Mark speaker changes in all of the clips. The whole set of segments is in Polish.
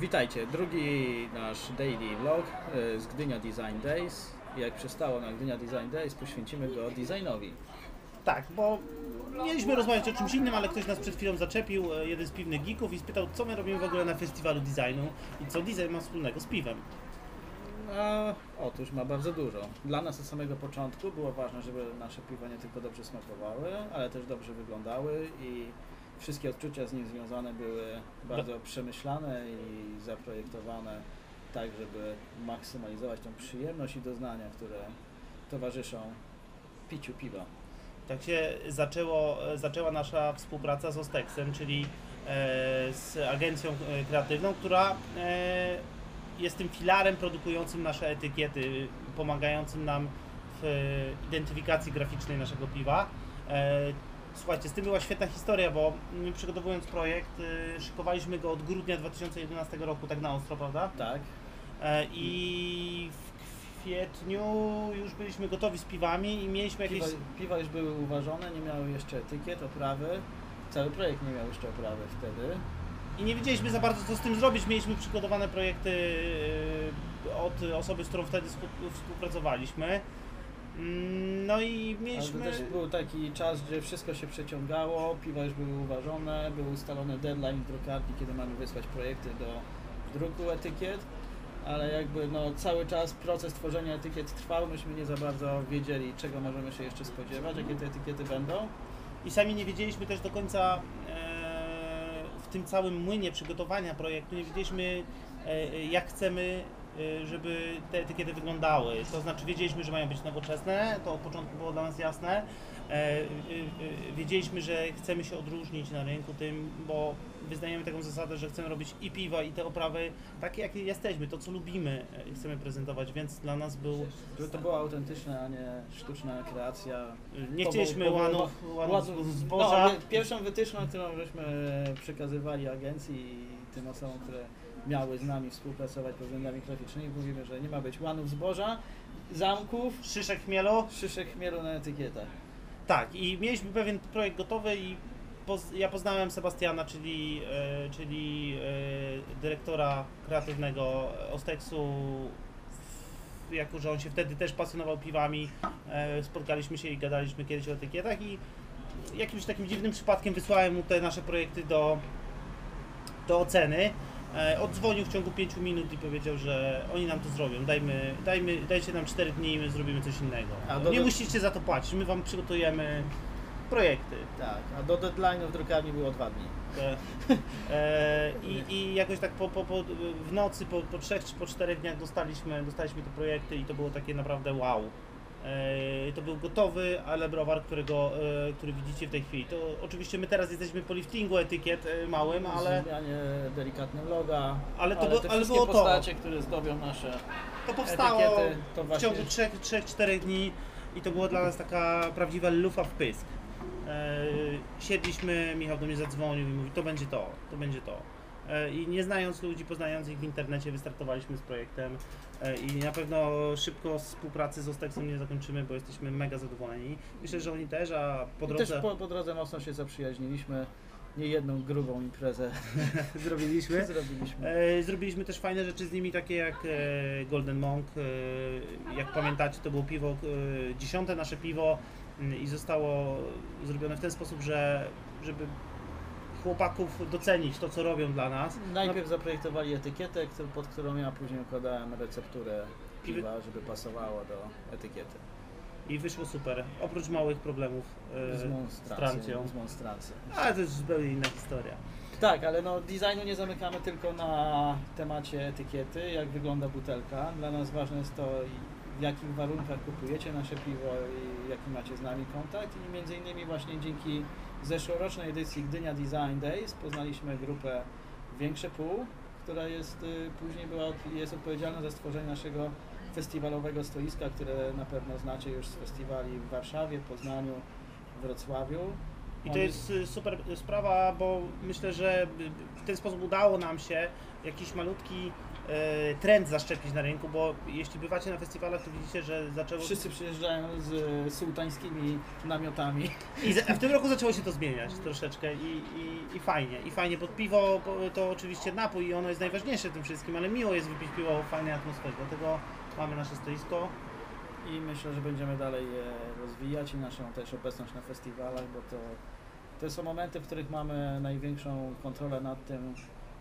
Speaker 1: Witajcie, drugi nasz daily vlog e, z Gdynia Design Days. Jak przystało na Gdynia Design Days, poświęcimy go designowi.
Speaker 2: Tak, bo mieliśmy rozmawiać o czymś innym, ale ktoś nas przed chwilą zaczepił, e, jeden z piwnych geeków i spytał, co my robimy w ogóle na festiwalu designu i co design ma wspólnego z piwem.
Speaker 1: A, otóż ma bardzo dużo. Dla nas od samego początku było ważne, żeby nasze piwa nie tylko dobrze smakowały, ale też dobrze wyglądały i wszystkie odczucia z nim związane były bardzo przemyślane i zaprojektowane tak, żeby maksymalizować tą przyjemność i doznania, które towarzyszą piciu piwa.
Speaker 2: Tak się zaczęło, zaczęła nasza współpraca z Ostexem, czyli e, z agencją e, kreatywną, która e, jest tym filarem produkującym nasze etykiety, pomagającym nam w identyfikacji graficznej naszego piwa. Słuchajcie, z tym była świetna historia, bo my przygotowując projekt, e, szykowaliśmy go od grudnia 2011 roku, tak na ostro, prawda?
Speaker 1: Tak,
Speaker 2: E, I w kwietniu już byliśmy gotowi z piwami i mieliśmy jakieś...
Speaker 1: Piwa, piwa już były uważone, nie miały jeszcze etykiet, oprawy. Cały projekt nie miał jeszcze oprawy wtedy.
Speaker 2: I nie wiedzieliśmy za bardzo, co z tym zrobić. Mieliśmy przygotowane projekty e, od osoby, z którą wtedy współ- współpracowaliśmy. No i
Speaker 1: Ale
Speaker 2: mieliśmy...
Speaker 1: to też był taki czas, gdzie wszystko się przeciągało, piwa już były uważone, był ustalony deadline w drukarni, kiedy mamy wysłać projekty do druku etykiet. Ale jakby no, cały czas proces tworzenia etykiet trwał, myśmy nie za bardzo wiedzieli, czego możemy się jeszcze spodziewać, jakie te etykiety będą.
Speaker 2: I sami nie wiedzieliśmy też do końca e, w tym całym młynie przygotowania projektu, nie wiedzieliśmy e, jak chcemy, e, żeby te etykiety wyglądały. To znaczy wiedzieliśmy, że mają być nowoczesne, to od początku było dla nas jasne. E, e, e, Wiedzieliśmy, że chcemy się odróżnić na rynku tym, bo wyznajemy taką zasadę, że chcemy robić i piwa, i te oprawy takie, jakie jesteśmy, to co lubimy, e, chcemy prezentować, więc dla nas był...
Speaker 1: Żeby to była autentyczna, a nie sztuczna kreacja.
Speaker 2: Nie chcieliśmy łanów, łanów zboża.
Speaker 1: No, pierwszą wytyczną, którą żeśmy przekazywali agencji i tym osobom, które miały z nami współpracować pod względami graficznymi, mówimy, że nie ma być łanów zboża, zamków,
Speaker 2: Szyszek chmielu.
Speaker 1: szyszek chmielu na etykietach.
Speaker 2: Tak, i mieliśmy pewien projekt gotowy i poz, ja poznałem Sebastiana, czyli, e, czyli e, dyrektora kreatywnego Ostexu, w- jako że on się wtedy też pasjonował piwami, e, spotkaliśmy się i gadaliśmy kiedyś o etykietach i jakimś takim dziwnym przypadkiem wysłałem mu te nasze projekty do, do oceny. E, Oddzwonił w ciągu 5 minut i powiedział, że oni nam to zrobią. Dajmy, dajmy, dajcie nam 4 dni i my zrobimy coś innego.
Speaker 1: A do-
Speaker 2: Nie musicie za to płacić, my wam przygotujemy projekty.
Speaker 1: Tak, a do deadline'u w drukarni było dwa dni.
Speaker 2: E, e, i, I jakoś tak po, po, po, w nocy, po, po trzech czy po czterech dniach dostaliśmy, dostaliśmy te projekty i to było takie naprawdę wow. E, to był gotowy, ale browar, którego, e, który widzicie w tej chwili. To oczywiście my teraz jesteśmy po liftingu etykiet e, małym, ale
Speaker 1: Zmianie delikatnym loga,
Speaker 2: Ale to
Speaker 1: ale te
Speaker 2: ale było to.
Speaker 1: postacie, które zdobią nasze
Speaker 2: to powstało
Speaker 1: etykiety, to
Speaker 2: w
Speaker 1: właśnie...
Speaker 2: ciągu 3-4 dni i to było dla nas taka prawdziwa lufa w pysk. Siedliśmy, Michał do mnie zadzwonił i mówi, to będzie to, to będzie to. E, I nie znając ludzi, poznając ich w internecie, wystartowaliśmy z projektem e, i na pewno szybko współpracy z Ostexem nie zakończymy, bo jesteśmy mega zadowoleni. Myślę, że oni też, a po
Speaker 1: I
Speaker 2: drodze
Speaker 1: też po, po drodze mocno się zaprzyjaźniliśmy. Nie jedną grubą imprezę
Speaker 2: zrobiliśmy.
Speaker 1: zrobiliśmy.
Speaker 2: E, Zrobiliśmy też fajne rzeczy z nimi, takie jak e, Golden Monk. e, Jak pamiętacie, to było piwo, e, dziesiąte nasze piwo mm, i zostało zrobione w ten sposób, że żeby chłopaków docenić to, co robią dla nas.
Speaker 1: Najpierw zaprojektowali etykietę, pod którą ja później układałem recepturę piwa, żeby pasowało do etykiety.
Speaker 2: I wyszło super. Oprócz małych problemów e,
Speaker 1: Z
Speaker 2: z
Speaker 1: monstracją.
Speaker 2: trancją.
Speaker 1: Z monstracją.
Speaker 2: Ale to jest zupełnie inna historia.
Speaker 1: Tak, ale no designu nie zamykamy tylko na temacie etykiety, jak wygląda butelka. Dla nas ważne jest to, w jakich warunkach kupujecie nasze piwo i jaki macie z nami kontakt. I między innymi właśnie dzięki zeszłorocznej edycji Gdynia Design Days poznaliśmy grupę Większe Pół, która jest y, później była, jest odpowiedzialna za stworzenie naszego festiwalowego stoiska, które na pewno znacie już z festiwali w Warszawie, Poznaniu, Wrocławiu.
Speaker 2: I to jest y, super sprawa, bo myślę, że y, w ten sposób udało nam się jakiś malutki e, trend zaszczepić na rynku, bo jeśli bywacie na festiwalach, to widzicie, że zaczęło...
Speaker 1: Wszyscy przyjeżdżają z sułtańskimi namiotami.
Speaker 2: I za- w tym roku zaczęło się to zmieniać troszeczkę i, i, i fajnie. I fajnie, bo piwo to oczywiście napój i ono jest najważniejsze w tym wszystkim, ale miło jest wypić piwo w fajnej atmosferze, dlatego mamy nasze stoisko.
Speaker 1: I myślę, że będziemy dalej je rozwijać i naszą też obecność na festiwalach, bo to, to są momenty, w których mamy największą kontrolę nad tym,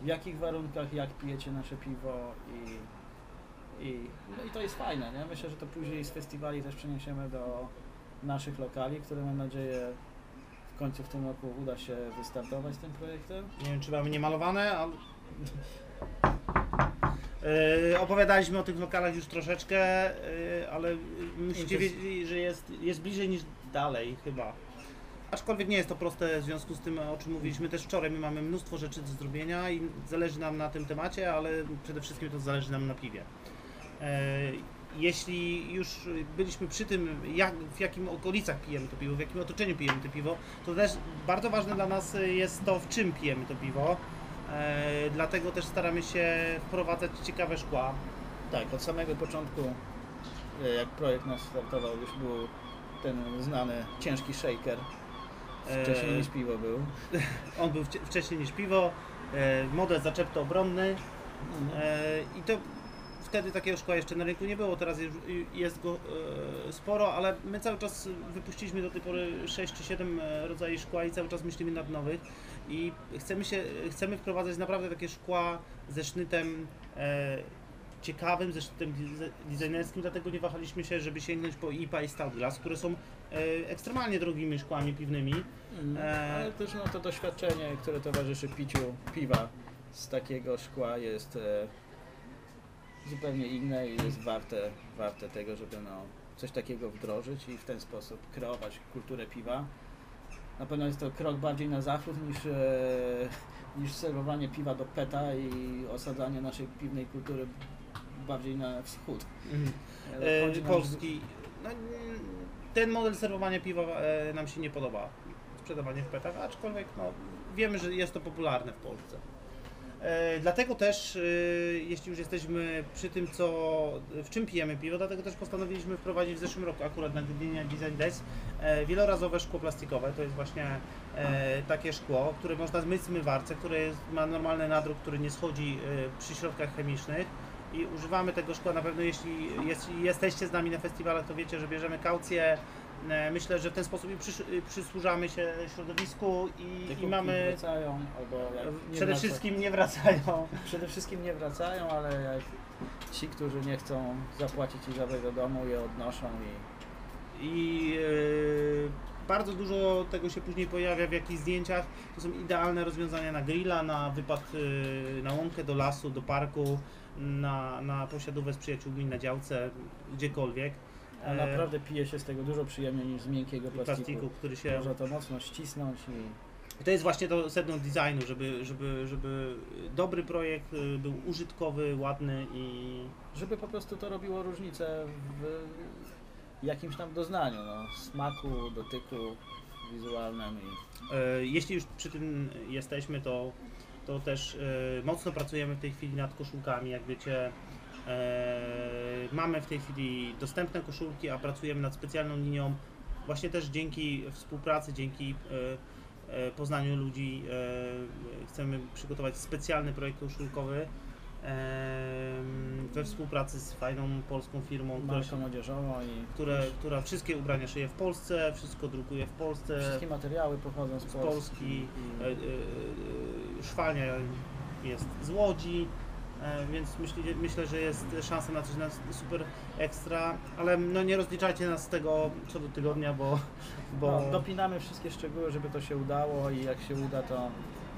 Speaker 1: w jakich warunkach, jak pijecie nasze piwo i, i, no i to jest fajne, nie? Myślę, że to później z festiwali też przeniesiemy do naszych lokali, które mam nadzieję w końcu w tym roku uda się wystartować z tym projektem.
Speaker 2: Nie wiem, czy mamy niemalowane, ale... Yy, opowiadaliśmy o tych lokalach już troszeczkę, yy, ale musicie wiedzieć, że jest, jest bliżej niż dalej chyba. Aczkolwiek nie jest to proste w związku z tym, o czym mówiliśmy też wczoraj. My mamy mnóstwo rzeczy do zrobienia i zależy nam na tym temacie, ale przede wszystkim to zależy nam na piwie. Yy, Jeśli już byliśmy przy tym, jak, w jakim okolicach pijemy to piwo, w jakim otoczeniu pijemy to piwo, to też bardzo ważne dla nas jest to, w czym pijemy to piwo. E, dlatego też staramy się wprowadzać ciekawe szkła.
Speaker 1: Tak, od samego początku, e, jak projekt nasz startował, już był ten znany ciężki shaker. Wcześniej
Speaker 2: Eee.
Speaker 1: niż piwo był.
Speaker 2: On był wcześniej niż piwo, e, model zaczepto obronny e, i to wtedy takiego szkła jeszcze na rynku nie było, teraz jest go e, sporo, ale my cały czas wypuściliśmy do tej pory 6 czy 7 rodzajów szkła i cały czas myślimy nad nowych i chcemy się, chcemy wprowadzać naprawdę takie szkła ze sznytem e, ciekawym, ze sznytem designerskim, dlatego nie wahaliśmy się, żeby sięgnąć po IPA i Stout Glass, które są e, ekstremalnie drogimi szkłami piwnymi. Eee.
Speaker 1: Ale też no, to doświadczenie, które towarzyszy piciu piwa z takiego szkła jest e, zupełnie inne i jest warte, warte tego, żeby no, coś takiego wdrożyć i w ten sposób kreować kulturę piwa. Na pewno jest to krok bardziej na zachód niż, e, niż serwowanie piwa do peta i osadzanie naszej piwnej kultury bardziej na wschód.
Speaker 2: e,
Speaker 1: Chodzi nam-
Speaker 2: Polski. No, ten model serwowania piwa e, nam się nie podoba. Sprzedawanie w petach, aczkolwiek no, wiemy, że jest to popularne w Polsce. E, dlatego też, e, jeśli już jesteśmy przy tym, co, w czym pijemy piwo, dlatego też postanowiliśmy wprowadzić w zeszłym roku, akurat na Gdynia Design Days, e, wielorazowe szkło plastikowe. To jest właśnie takie szkło, które można zmyć w zmywarce, które ma normalny nadruk, który nie schodzi przy środkach chemicznych i używamy tego szkła na pewno, jeśli, jeśli jesteście z nami na festiwalach, to wiecie, że bierzemy kaucję. E, Myślę, że w ten sposób przysłużamy się środowisku
Speaker 1: Te
Speaker 2: i, i mamy
Speaker 1: wracają, albo jak
Speaker 2: przede
Speaker 1: wraca-
Speaker 2: wszystkim nie wracają.
Speaker 1: Przede wszystkim nie wracają, ale jak ci, którzy nie chcą zapłacić i zabrać do domu, je odnoszą i
Speaker 2: I e, bardzo dużo tego się później pojawia w jakichś zdjęciach. To są idealne rozwiązania na grilla, na wypad e, na łąkę, do lasu, do parku, na, na posiadówę z przyjaciółmi, na działce, gdziekolwiek.
Speaker 1: A
Speaker 2: E,
Speaker 1: naprawdę pije się z tego dużo przyjemniej niż z miękkiego plastiku.
Speaker 2: plastiku, który się
Speaker 1: Można to mocno ścisnąć i
Speaker 2: I to jest właśnie to sedno designu, żeby, żeby, żeby dobry projekt y, był użytkowy, ładny i
Speaker 1: żeby po prostu to robiło różnicę w jakimś tam doznaniu, no, smaku, dotyku wizualnym i
Speaker 2: e, jeśli już przy tym jesteśmy, to, to też e, mocno pracujemy w tej chwili nad koszulkami, jak wiecie. E, mamy w tej chwili dostępne koszulki, a pracujemy nad specjalną linią. Właśnie też dzięki współpracy, dzięki e, e, poznaniu ludzi chcemy przygotować specjalny projekt koszulkowy we współpracy z fajną polską firmą,
Speaker 1: marką odzieżową i
Speaker 2: które, która wszystkie ubrania szyje w Polsce, wszystko drukuje w Polsce,
Speaker 1: wszystkie materiały pochodzą z
Speaker 2: z
Speaker 1: Polski.
Speaker 2: Polski,
Speaker 1: i-
Speaker 2: szwalnia jest z Łodzi, więc myślę, myślę, że jest szansa na coś na super ekstra, ale no nie rozliczajcie nas z tego co do tygodnia, bo, bo
Speaker 1: No, dopinamy wszystkie szczegóły, żeby to się udało i jak się uda, to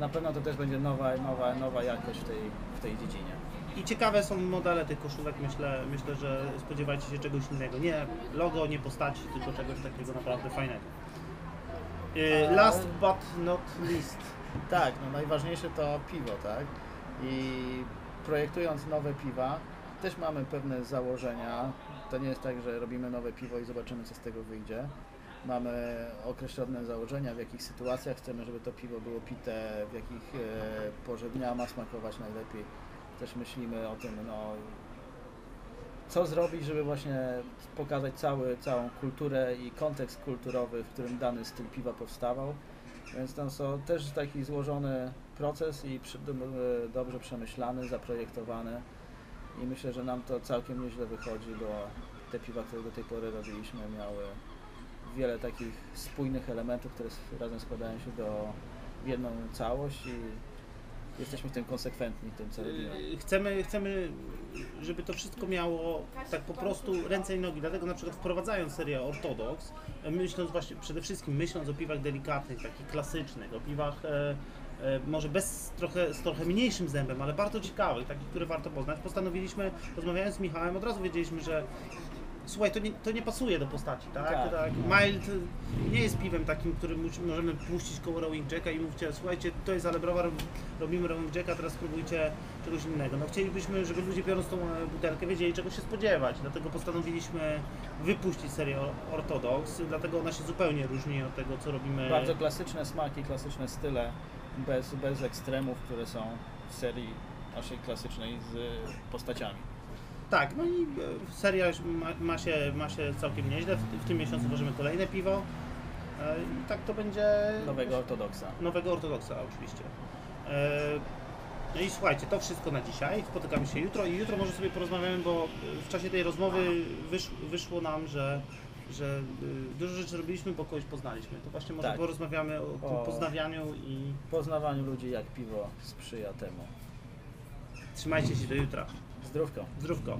Speaker 1: na pewno to też będzie nowa, nowa, nowa jakość w tej, w tej dziedzinie.
Speaker 2: i ciekawe są modele tych koszulek, myślę, myślę, że spodziewajcie się czegoś innego, nie logo, nie postaci, tylko czegoś takiego naprawdę fajnego. E, Last but not least.
Speaker 1: Tak, no najważniejsze to piwo, tak? I projektując nowe piwa, też mamy pewne założenia. To nie jest tak, że robimy nowe piwo i zobaczymy, co z tego wyjdzie. mamy określone założenia, w jakich sytuacjach chcemy, żeby to piwo było pite, w jakich e, porze dnia ma smakować najlepiej. Też myślimy o tym, no, co zrobić, żeby właśnie pokazać cały, całą kulturę i kontekst kulturowy, w którym dany styl piwa powstawał. Więc tam są też taki złożony proces i przy, e, dobrze przemyślany, zaprojektowany. I myślę, że nam to całkiem nieźle wychodzi, bo te piwa, które do tej pory robiliśmy, miały wiele takich spójnych elementów, które razem składają się do jedną całość i jesteśmy w tym konsekwentni, w tym co robimy.
Speaker 2: Y, Chcemy, chcemy, żeby to wszystko miało tak po prostu ręce i nogi, dlatego na przykład wprowadzając serię Ortodox, e, myśląc właśnie przede wszystkim myśląc o piwach delikatnych, takich klasycznych, o piwach e, e, może bez trochę, z trochę mniejszym zębem, ale bardzo ciekawych, takich, które warto poznać, postanowiliśmy, rozmawiając z Michałem, od razu wiedzieliśmy, że słuchaj, to nie, to nie pasuje do postaci, tak?
Speaker 1: Tak.
Speaker 2: Mild nie jest piwem takim, który możemy puścić koło Rowing Jacka i mówicie, słuchajcie, to jest Alebrowa, rob- robimy Rowing Jacka, teraz spróbujcie czegoś innego. No chcielibyśmy, żeby ludzie biorąc tą e, butelkę wiedzieli czego się spodziewać, dlatego postanowiliśmy wypuścić serię Or- Orthodox, dlatego ona się zupełnie różni od tego, co robimy.
Speaker 1: Bardzo klasyczne smaki, klasyczne style, bez, bez ekstremów, które są w serii naszej klasycznej z postaciami.
Speaker 2: Tak, no i e, seria już ma, ma, się, ma się całkiem nieźle, w, w tym miesiącu ważymy kolejne piwo e, i tak to będzie...
Speaker 1: Nowego ortodoksa.
Speaker 2: Nowego ortodoksa oczywiście. E, No i słuchajcie, to wszystko na dzisiaj. Spotykamy się jutro i jutro może sobie porozmawiamy, bo w czasie tej rozmowy wysz, wyszło nam, że, że dużo rzeczy robiliśmy, bo kogoś poznaliśmy. To właśnie może
Speaker 1: Tak.
Speaker 2: porozmawiamy o
Speaker 1: O-
Speaker 2: poznawianiu i
Speaker 1: Poznawaniu ludzi, jak piwo sprzyja temu.
Speaker 2: trzymajcie się do jutra.
Speaker 1: Zdrówko.
Speaker 2: Zdrówko.